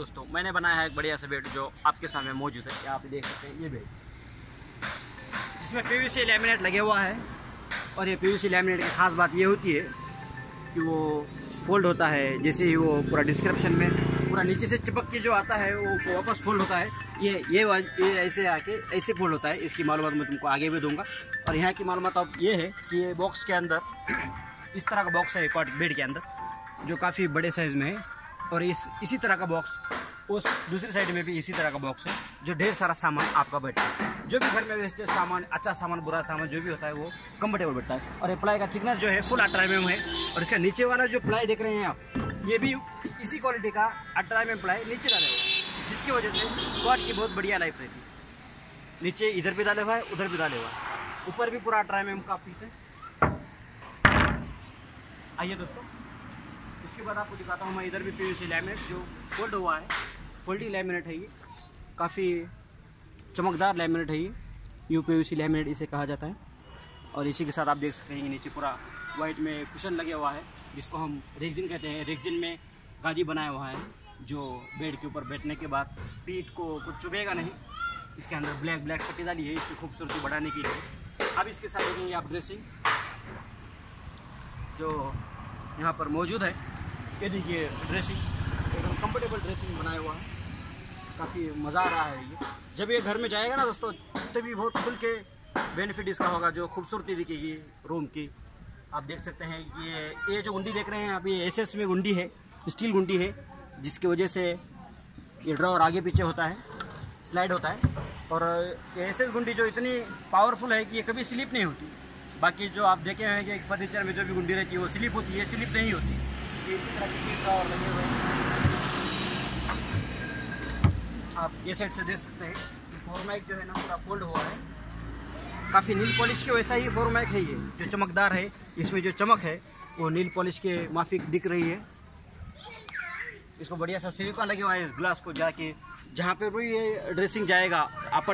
दोस्तों, मैंने बनाया है एक बढ़िया सा बेड जो आपके सामने मौजूद है। आप देख सकते हैं, ये बेड। जिसमें पीवीसी लैमिनेट लगे हुआ है। और ये पीवीसी लैमिनेट की खास बात ये होती है कि वो फोल्ड होता है, जैसे ही वो पूरा डिस्क्रिप्शन में पूरा नीचे से चिपक के जो आता है, वो वापस फोल्ड होता है। ये ये ये ऐसे आके ऐसे फोल्ड होता है। इसकी मालूम मैं तुमको आगे भी दूँगा। और यहाँ की मालूम अब ये है कि ये बॉक्स के अंदर इस तरह का बॉक्स है एक बेड के अंदर, जो काफ़ी बड़े साइज़ में है। और इस, इसी तरह का बॉक्स उस दूसरी साइड में भी इसी तरह का बॉक्स है, जो ढेर सारा सामान आपका बैठता है। जो भी घर में वेस्टेज सामान अच्छा सामान, बुरा सामान, जो भी होता है वो कंफर्टेबल बैठता है। और ये प्लाई का थिकनेस जो है फुल अठारह एम है। और इसका नीचे वाला जो प्लाई देख रहे हैं आप, ये भी इसी क्वालिटी का अठारह एम प्लाई नीचे डाला हुआ है, जिसकी वजह से क्वाड की बहुत बढ़िया लाइफ रहती है। नीचे इधर भी डाले हुआ है, उधर भी डाले हुआ है। ऊपर भी पूरा अठारह एम का पीस है। आइए दोस्तों। उसके बाद आपको दिखाता हूँ, मैं इधर भी पीवीसी लैमिनेट जो फोल्ड हुआ है। फोल्डिंग लैमिनेट है ये। काफ़ी चमकदार लैमिनेट है ये। यू पी लैमिनेट इसे कहा जाता है। और इसी के साथ आप देख सकते हैं नीचे पूरा वाइट में कुशन लगे हुआ है, जिसको हम रेगजिन कहते हैं। रेगजिन में गादी बनाया हुआ है, जो बेड के ऊपर बैठने के बाद पीठ को कुछ चुभेगा नहीं। इसके अंदर ब्लैक ब्लैक पट्टी डाली है, इसकी खूबसूरती बढ़ाने के लिए। अब इसके साथ देखेंगे आप ड्रेसिंग जो यहाँ पर मौजूद है। ये देखिए ड्रेसिंग एकदम कंफर्टेबल ड्रेसिंग बनाया हुआ है। काफ़ी मज़ा आ रहा है ये। जब ये घर में जाएगा ना दोस्तों तभी बहुत खुल के बेनिफिट इसका होगा, जो खूबसूरती दिखेगी रूम की। आप देख सकते हैं ये ये जो गुंडी देख रहे हैं अभी एस एस में गुंडी है स्टील गुंडी है, जिसकी वजह से ये ड्रॉर आगे पीछे होता है स्लाइड होता है। और एस गुंडी जो इतनी पावरफुल है कि ये कभी स्लिप नहीं होती। बाकी जो आप देखे हैं कि फर्नीचर में जो भी गुंडी रहती है, वो स्लिप होती है स्लिप नहीं होती। आप ये साइड से देख सकते हैं फोरमैक जो है ना पूरा फोल्ड हुआ है। काफ़ी नील पॉलिश के वैसा ही फोरमैक है ये, जो चमकदार है। इसमें जो चमक है, वो नील पॉलिश के माफिक दिख रही है। इसको बढ़िया सा सिलिकॉन लगे हुआ है इस ग्लास को जाके। जहाँ पे भी ये ड्रेसिंग जाएगा आप